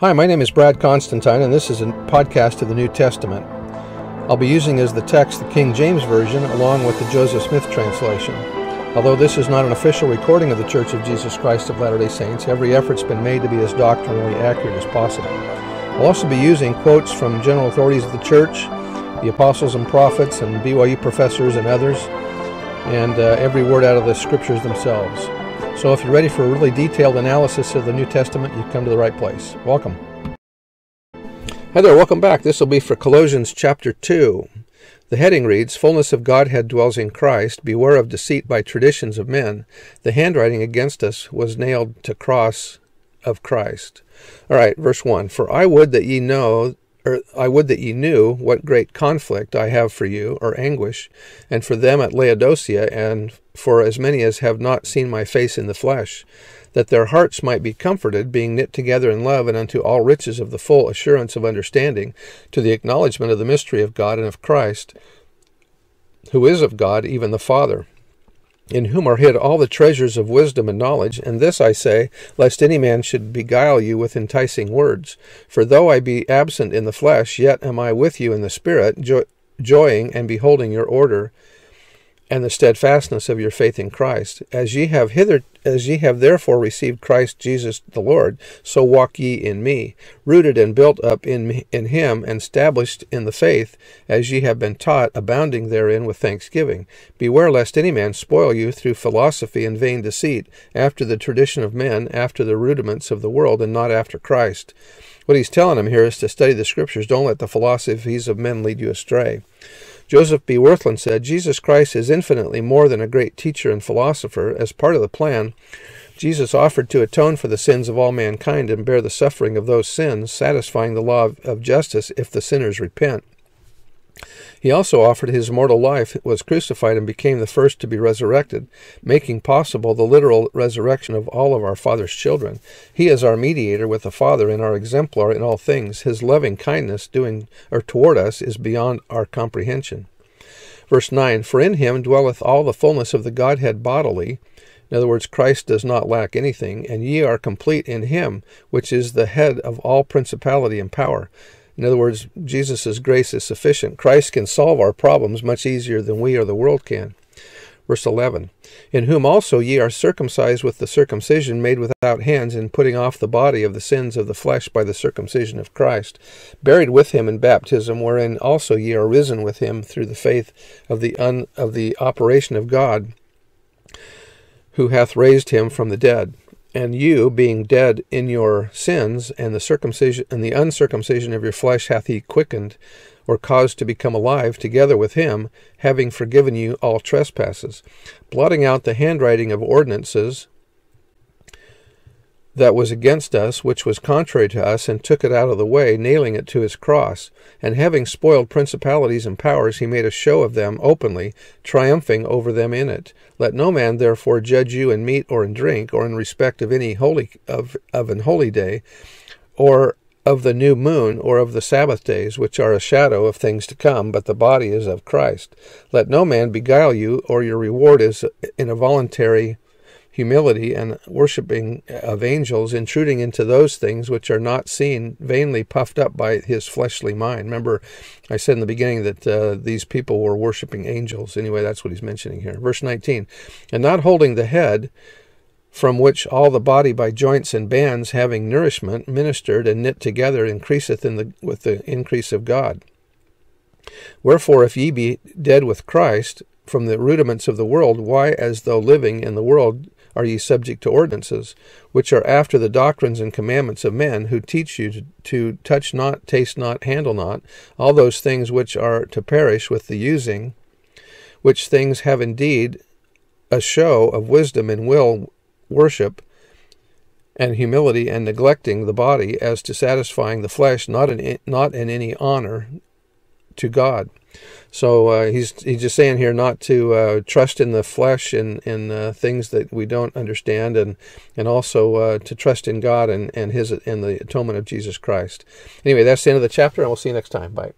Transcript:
Hi, my name is Brad Constantine, and this is a podcast of the New Testament. I'll be using as the text the King James Version along with the Joseph Smith translation. Although this is not an official recording of the Church of Jesus Christ of Latter day Saints, every effort's been made to be as doctrinally accurate as possible. I'll also be using quotes from general authorities of the Church, the apostles and prophets, and BYU professors and others, and uh, every word out of the scriptures themselves. So if you're ready for a really detailed analysis of the New Testament, you've come to the right place. Welcome. Hi there, welcome back. This will be for Colossians chapter 2. The heading reads Fullness of Godhead dwells in Christ. Beware of deceit by traditions of men. The handwriting against us was nailed to cross of Christ. All right, verse 1 For I would that ye know or I would that ye knew what great conflict I have for you, or anguish, and for them at Laodicea, and for as many as have not seen my face in the flesh, that their hearts might be comforted, being knit together in love, and unto all riches of the full assurance of understanding, to the acknowledgement of the mystery of God and of Christ, who is of God, even the Father in whom are hid all the treasures of wisdom and knowledge. And this I say, lest any man should beguile you with enticing words. For though I be absent in the flesh, yet am I with you in the Spirit, jo- joying and beholding your order and the steadfastness of your faith in Christ. As ye have hither as ye have therefore received Christ Jesus the Lord, so walk ye in me, rooted and built up in in him, and established in the faith, as ye have been taught, abounding therein with thanksgiving. Beware lest any man spoil you through philosophy and vain deceit, after the tradition of men, after the rudiments of the world, and not after Christ. What he's telling them here is to study the scriptures. Don't let the philosophies of men lead you astray. Joseph B. Wirthlin said, Jesus Christ is infinitely more than a great teacher and philosopher. As part of the plan, Jesus offered to atone for the sins of all mankind and bear the suffering of those sins, satisfying the law of justice if the sinners repent. He also offered his mortal life, was crucified, and became the first to be resurrected, making possible the literal resurrection of all of our Father's children. He is our mediator with the Father and our exemplar in all things. His loving kindness doing or toward us is beyond our comprehension. Verse 9 For in him dwelleth all the fullness of the Godhead bodily. In other words, Christ does not lack anything, and ye are complete in him, which is the head of all principality and power. In other words, Jesus' grace is sufficient. Christ can solve our problems much easier than we or the world can. Verse 11 In whom also ye are circumcised with the circumcision made without hands, in putting off the body of the sins of the flesh by the circumcision of Christ, buried with him in baptism, wherein also ye are risen with him through the faith of the, un, of the operation of God, who hath raised him from the dead and you being dead in your sins and the circumcision and the uncircumcision of your flesh hath he quickened or caused to become alive together with him having forgiven you all trespasses. Blotting out the handwriting of ordinances that was against us, which was contrary to us, and took it out of the way, nailing it to his cross. And having spoiled principalities and powers, he made a show of them openly, triumphing over them in it. Let no man therefore judge you in meat or in drink, or in respect of any holy of, of an holy day, or of the new moon, or of the Sabbath days, which are a shadow of things to come, but the body is of Christ. Let no man beguile you, or your reward is in a voluntary humility and worshipping of angels, intruding into those things which are not seen, vainly puffed up by his fleshly mind. Remember, I said in the beginning that uh, these people were worshiping angels. Anyway, that's what he's mentioning here. Verse 19, and not holding the head, from which all the body by joints and bands, having nourishment, ministered and knit together, increaseth in the, with the increase of God. Wherefore, if ye be dead with Christ from the rudiments of the world, why, as though living in the world, are ye subject to ordinances, which are after the doctrines and commandments of men, who teach you to, to touch not, taste not, handle not, all those things which are to perish with the using, which things have indeed a show of wisdom and will worship, and humility and neglecting the body as to satisfying the flesh, not in, not in any honor to God. So uh, he's he's just saying here not to uh, trust in the flesh and in uh, things that we don't understand, and and also uh, to trust in God and and His and the atonement of Jesus Christ. Anyway, that's the end of the chapter, and we'll see you next time. Bye.